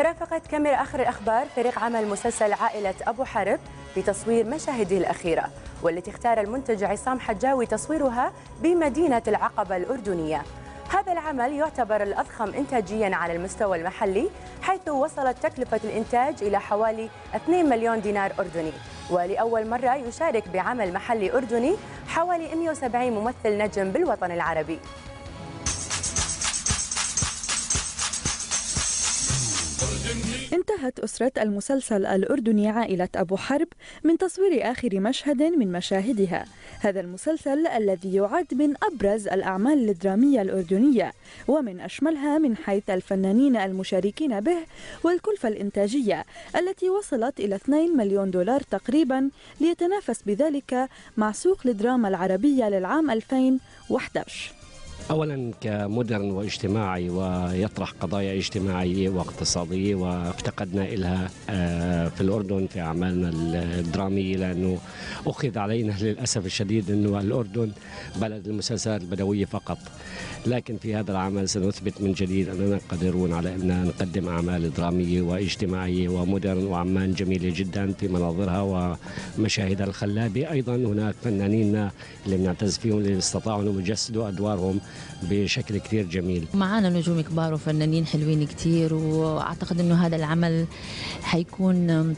رافقت كاميرا آخر الأخبار فريق عمل مسلسل عائلة أبو حرب بتصوير مشاهده الأخيرة والتي اختار المنتج عصام حجاوي تصويرها بمدينة العقبة الأردنية. هذا العمل يعتبر الأضخم إنتاجيا على المستوى المحلي حيث وصلت تكلفة الإنتاج إلى حوالي 2 مليون دينار أردني. ولأول مرة يشارك بعمل محلي أردني حوالي 170 ممثل نجم بالوطن العربي. انتهت أسرة المسلسل الأردني عائلة أبو حرب من تصوير آخر مشهد من مشاهدها. هذا المسلسل الذي يعد من أبرز الأعمال الدرامية الأردنية ومن أشملها من حيث الفنانين المشاركين به والكلفة الإنتاجية التي وصلت إلى 2 مليون دولار تقريبا ليتنافس بذلك مع سوق الدراما العربية للعام 2011 اولا كمودرن واجتماعي ويطرح قضايا اجتماعية واقتصادية وافتقدنا لها آه، في الأردن في أعمالنا الدرامية لأنه أخذ علينا للأسف الشديد إنه الأردن بلد المسلسلات البدوية فقط. لكن في هذا العمل سنثبت من جديد أننا قادرون على أن نقدم أعمال درامية واجتماعية ومودرن وعمان جميلة جدا في مناظرها ومشاهدها الخلابة. أيضا هناك فنانين اللي بنعتز فيهم اللي استطاعوا انهم يجسدوا أدوارهم. بشكل كثير جميل. معانا نجوم كبار وفنانين حلوين كثير وأعتقد إنه هذا العمل حيكون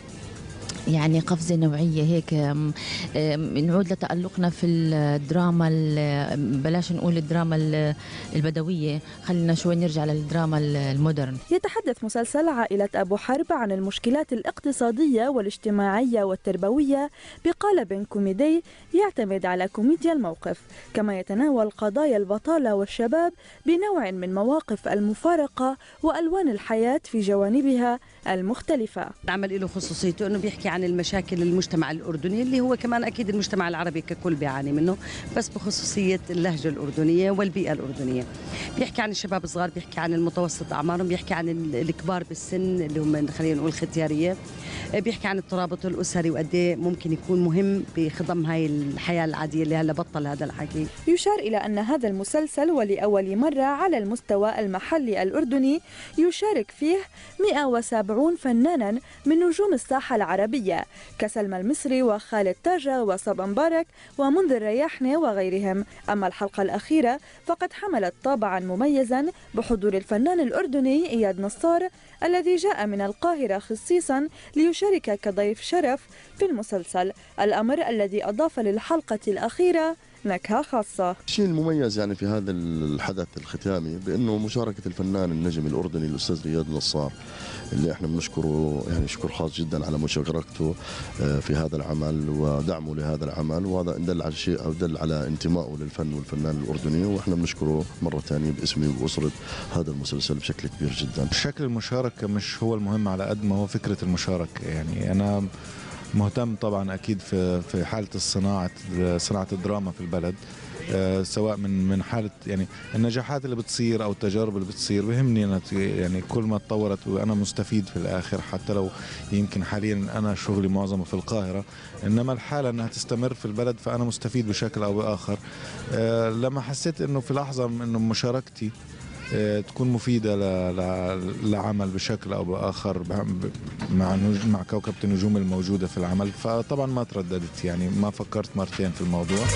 يعني قفزة نوعية هيك نعود لتألقنا في الدراما بلاش نقول الدراما البدوية خلينا شوي نرجع للدراما ال modern. يتحدث مسلسل عائلة أبو حرب عن المشكلات الاقتصادية والاجتماعية والتربوية بقالب كوميدي يعتمد على كوميديا الموقف كما يتناول قضايا البطالة والشباب بنوع من مواقف المفارقة وألوان الحياة في جوانبها المختلفة. العمل له خصوصيته إنه بيحكي عن المشاكل المجتمع الأردني اللي هو كمان أكيد المجتمع العربي ككل بيعاني منه بس بخصوصية اللهجة الأردنية والبيئة الأردنية. بيحكي عن الشباب الصغار بيحكي عن المتوسط أعمارهم بيحكي عن الكبار بالسن اللي هم خلينا نقول ختياريه بيحكي عن الترابط الأسري وقد إيه ممكن يكون مهم بخضم هاي الحياة العادية اللي هلأ بطل هذا الحكي. يشار إلى أن هذا المسلسل ولأول مرة على المستوى المحلي الأردني يشارك فيه 170 فنانا من نجوم الساحة العربيه كسلمى المصري وخالد تاجة وصبا مبارك ومنذر رياحنة وغيرهم. أما الحلقة الأخيرة فقد حملت طابعا مميزا بحضور الفنان الأردني إياد نصار الذي جاء من القاهرة خصيصا ليشارك كضيف شرف في المسلسل. الأمر الذي أضاف للحلقة الأخيرة نكهة خاصة الشيء المميز يعني في هذا الحدث الختامي بأنه مشاركة الفنان النجم الأردني الأستاذ رياض نصار اللي إحنا بنشكره يعني شكر خاص جدا على مشاركته آه، في هذا العمل ودعمه لهذا العمل وهذا دل على شيء أو دل على انتمائه للفن والفنان الأردني وإحنا بنشكره مرة ثانية باسمي وباسره هذا المسلسل بشكل كبير جدا. شكل المشاركة مش هو المهم على قد ما هو فكرة المشاركة يعني أنا مهتم طبعا أكيد في في حالة الصناعة صناعة الدراما في البلد آه، سواء من من حالة يعني النجاحات اللي بتصير أو التجارب اللي بتصير بهمني أنا يعني كل ما تطورت وأنا مستفيد في الآخر حتى لو يمكن حاليا أنا شغلي معظمه في القاهرة إنما الحالة إنها تستمر في البلد فأنا مستفيد بشكل أو بآخر. آه، لما حسيت إنه في لحظة إنه مشاركتي تكون مفيدة لعمل بشكل أو بآخر مع مع كوكبة النجوم الموجودة في العمل. فطبعا ما ترددت يعني ما فكرت مرتين في الموضوع.